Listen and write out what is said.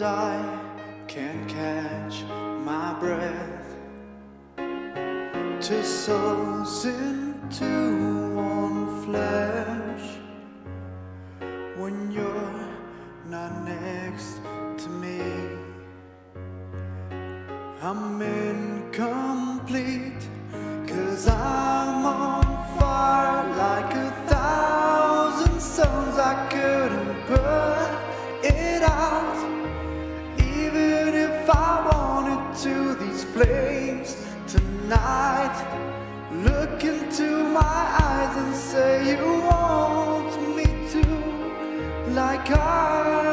and I can't catch my breath. Two souls into one flesh. When you're not next to me, I'm incomplete. Cause I'm flames tonight. Look into my eyes and say you want me to, like I